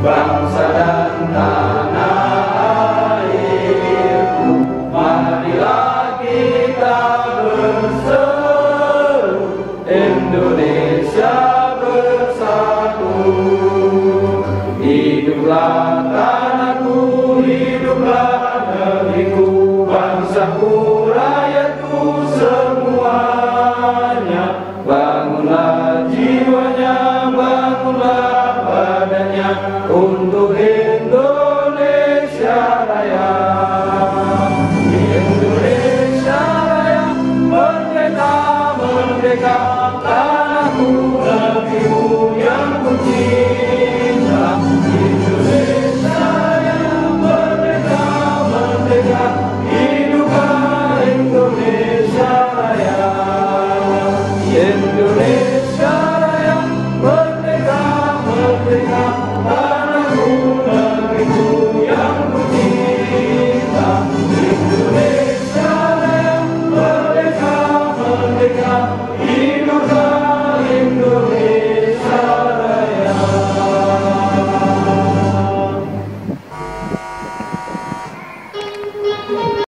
bangsa dan tanah airku marilah kita berseru Indonesia bersatu. Hiduplah tanahku hiduplah negeriku bangsaku rakyatku semuanya. Bangunlah untuk Indonesia Raya. Indonesia Raya merdeka merdeka. Tanahku negerimu yang ku cinta Indonesia Raya merdeka merdeka. Hiduplah Indonesia Raya. Indonesia